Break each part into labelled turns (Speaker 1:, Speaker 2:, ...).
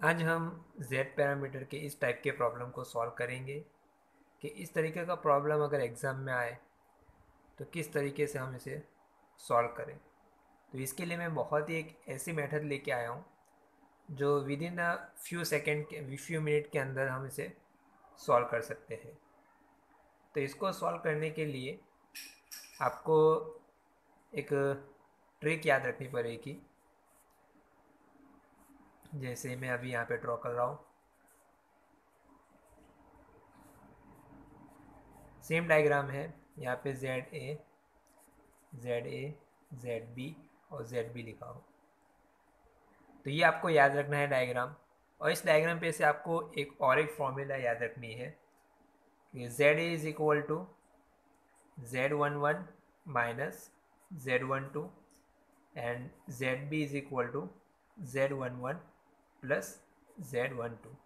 Speaker 1: आज हम z parameter के इस टाइप के प्रॉब्लम को सॉल्व करेंगे कि इस तरीके का प्रॉब्लम अगर एग्ज़ाम में आए तो किस तरीके से हम इसे सॉल्व करें। तो इसके लिए मैं बहुत ही एक ऐसी मेथड लेके आया हूँ, जो within a few second के फ्यू मिनट के अंदर हम इसे सॉल्व कर सकते हैं। तो इसको सॉल्व करने के लिए आपको एक ट्रिक याद रखनी पड़ेगी। जैसे मैं अभी यहाँ पे ड्रॉ कर रहा हूँ। सेम डायग्राम है, यहाँ पे Z A Z A Z B और जेड बी लिखा हो। तो ये आपको याद रखना है डायग्राम और इस डायग्राम पे से आपको एक और एक फॉर्मूला याद रखनी है कि Z A is equal to Z one one minus Z one two and Z B is equal to Z one one plus Z one two.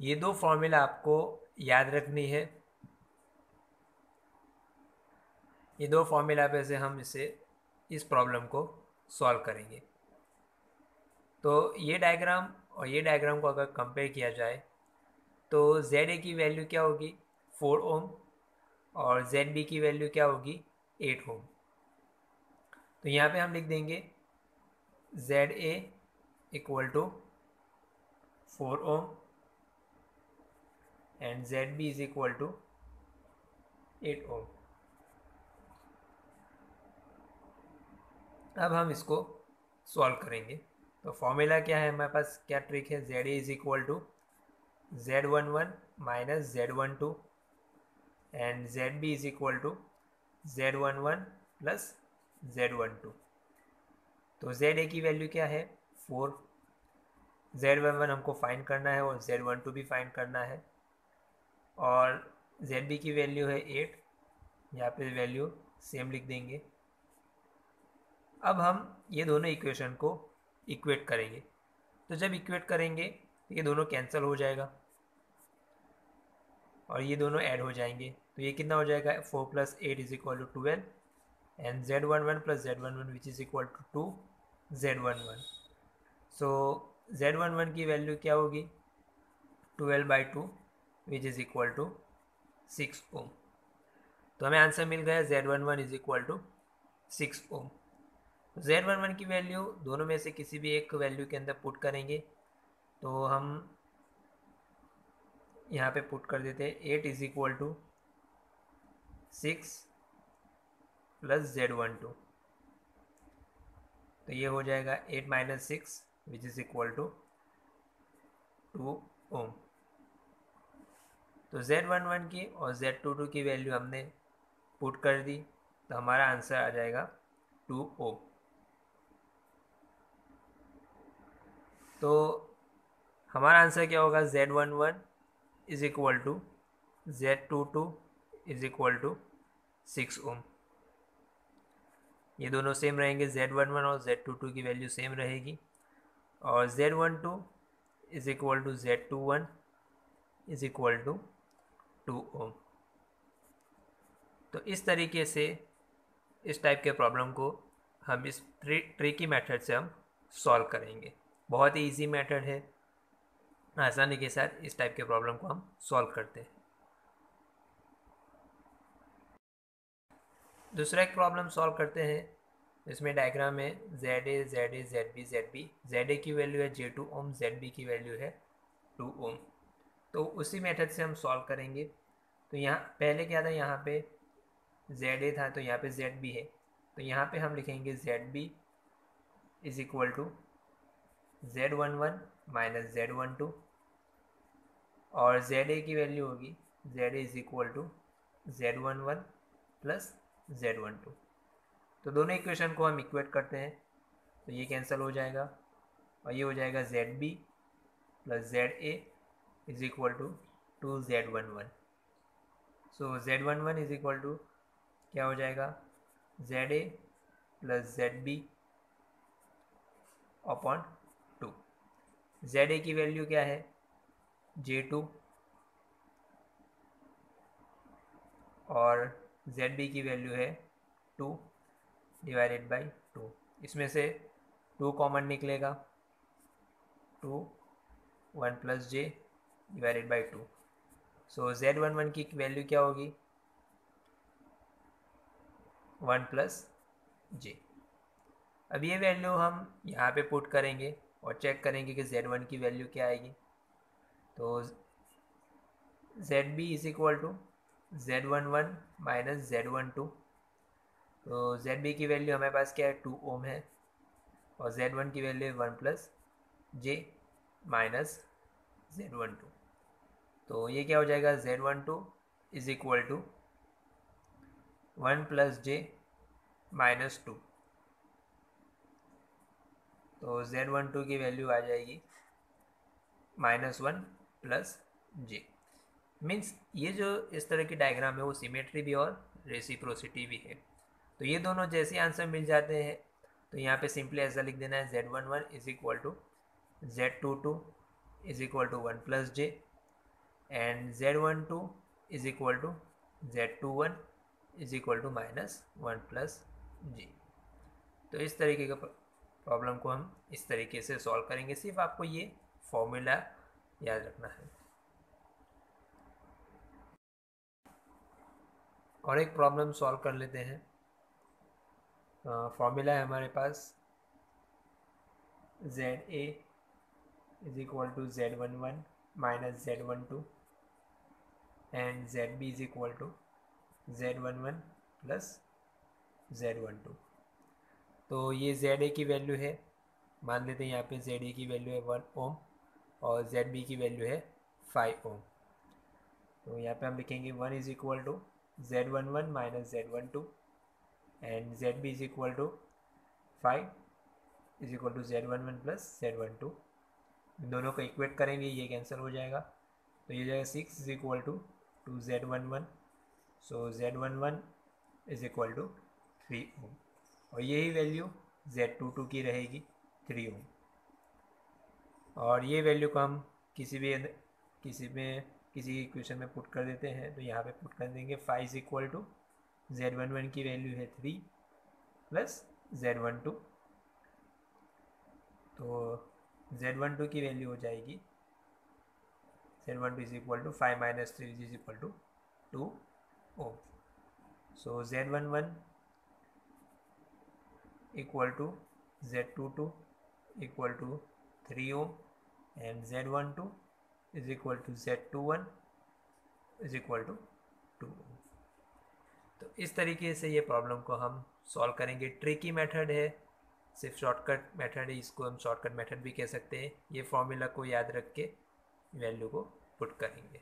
Speaker 1: ये दो फॉर्मूला आपको याद रखनी है। ये दो फॉर्मूला पे से हम इसे इस प्रॉब्लम को सॉल्व करेंगे। तो ये डायग्राम और ये डायग्राम को अगर कंपेयर किया जाए तो जेड ए की वैल्यू क्या होगी? फोर ओम और जेड बी की वैल्यू क्या होगी? Eight ohm. तो यहाँ पे हम लिख देंगे Z A equal to four ohm and Z B is equal to eight ohm. अब हम इसको सॉल्व करेंगे। तो फॉर्मूला क्या है हमारे पास? क्या ट्रिक है? Z is equal to Z one one minus Z one two and Z B is equal to Z one one plus Z one two. तो जेड ए की वैल्यू क्या है? फोर जेड वन वन हमको find करना है और Z one two भी find करना है। और जेड बी की वैल्यू है एट यहाँ पे वैल्यू सेम लिख देंगे। अब हम ये दोनों इक्वेशन को इक्वेट करेंगे। तो जब इक्वेट करेंगे तो ये दोनों कैंसिल हो जाएगा। और ये दोनों ऐड हो जाएँगे। तो ये कितना हो जाएगा? Four plus eight is equal to twelve and Z one one plus Z one one which is equal to two Z one one so Z one one की वैल्यू क्या होगी? Twelve by two which is equal to six ohm तो हमें answer मिल गया Z one one is equal to six ohm Z one one की value दोनों में से किसी भी एक वैल्यू के अंदर पुट करेंगे। तो हम यहाँ पे पुट कर देते हैं। Eight is equal to six plus Z one two तो ये हो जाएगा eight minus six which is equal to two ohm तो जेड वन वन की और जेड टू टू की वैल्यू हमने पुट कर दी तो हमारा आंसर आ जाएगा टू ओम तो हमारा आंसर क्या होगा? Z one one is equal to Z two two is equal to six ohm ये दोनों सेम रहेंगे जेड वन वन और जेड टू टू की वैल्यू सेम रहेगी। और Z one two is equal to Z two one is equal to two ohm तो इस तरीके से इस टाइप के प्रॉब्लम को हम इस ट्री ट्रिकी मेथड से हम सॉल्व करेंगे। बहुत ही इजी मेथड है। आसानी के साथ इस टाइप के प्रॉब्लम को हम सॉल्व करते हैं। दूसरा एक प्रॉब्लम सॉल्व करते हैं। इसमें डायग्राम है Z A Z A Z B Z B Z A की वैल्यू है J two ohm Z B की वैल्यू है टू ओम तो उसी मेथड से हम सॉल्व करेंगे। तो यहाँ, पहले क्या था, यहाँ पे जेड ए था तो यहाँ पे जेड बी है। तो यहाँ पे हम लिखेंगे Z B is equal to Z one one minus Z one two और जेड ए की वैल्यू होगी Z A is equal to Z one one plus Z one two तो दोनों इक्वेशन को हम इक्वेट करते हैं। तो ये कैंसिल हो जाएगा और ये हो जाएगा Z B plus Z A is equal to two Z one one so Z one one is equal to क्या हो जाएगा? Z A plus Z B upon two Z A की वैल्यू क्या है? जे टू और जेड बी की value है two divided by two इसमें से टू कॉमन निकलेगा। Two one plus J divided by two so Z one one की वैल्यू क्या होगी? वन प्लस जे अब ये वैल्यू हम यहाँ पे पुट करेंगे और चेक करेंगे कि जेड वन की वैल्यू क्या आएगी। तो Z B is equal to Z one one minus Z one two तो जेड बी की वैल्यू हमारे पास क्या है? टू ओम है। और जेड वन की value one plus J minus Z one two तो ये क्या हो जाएगा? Z one two is equal to one plus J minus two तो जेड वन टू की वैल्यू आ जाएगी minus one plus J means ये जो इस तरह की डायग्राम है, वो सिमेट्री भी और रेसिप्रोसिटी भी है। तो ये दोनों जैसे आंसर मिल जाते हैं तो यहाँ पे सिंपली ऐसा लिख देना है Z one one is equal to Z two two is equal to one plus J and Z one two is equal to Z two one is equal to minus one plus J तो इस तरीके का problem को हम इस तरीके से solve करेंगे। सिर्फ़ आपको ये फॉर्मूला याद रखना है। और एक प्रॉब्लम सॉल्व कर लेते हैं। फॉर्मूला है हमारे पास। Z A is equal to Z one one minus Z one two and Z B is equal to Z one one plus Z one two तो ये जेड ए की वैल्यू है। मान लेते हैं यहाँ पे जेड ए की वैल्यू है वन ओम और जेड बी की वैल्यू है फाइव ओम तो यहाँ पे हम लिखेंगे one is equal to Z one one minus Z one two Z B is equal to five is equal to Z one one plus Z one two दोनों को equate करेंगे, ये कैंसिल हो जाएगा। तो ये जाएगा six is equal to two z one one so z one one is equal to three ओम और यही वैल्यू जेड टू टू की रहेगी थ्री ओम और ये वैल्यू को हम किसी भी किसी में, किसी इक्वेशन में पुट कर देते हैं तो यहाँ पे पुट कर देंगे five is equal to z one one की वैल्यू है three plus z one two तो जेड वन टू की वैल्यू हो जाएगी। Z one two is equal to five minus three is equal to two O so z one one equal to z two two equal to three O and z one two is equal to z two one is equal to z two one is equal to two तो इस तरीके से ये problem को हम solve करेंगे। Tricky method है। सिर्फ़ शॉर्टकट मेथड है इसको हम शॉर्टकट मेथड भी कह सकते हैं। ये फॉर्मूला को याद रख के वैल्यू को पुट करेंगे।